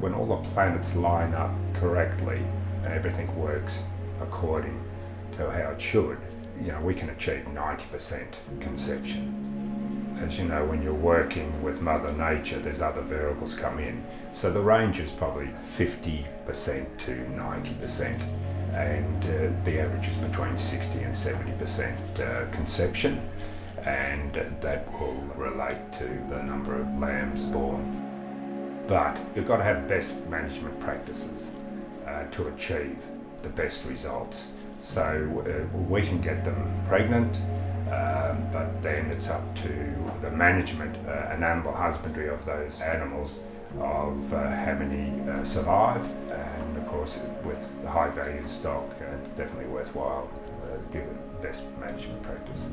When all the planets line up correctly and everything works according to how it should, you know, we can achieve 90% conception. As you know, when you're working with Mother Nature, there's other variables come in. So the range is probably 50% to 90%, and uh, the average is between 60 and 70% uh, conception, and that will relate to the number of lambs born. But you've got to have best management practices uh, to achieve the best results. So uh, we can get them pregnant, um, but then it's up to the management uh, and animal husbandry of those animals of uh, how many uh, survive. And of course, with high value stock, it's definitely worthwhile uh, give best management practice.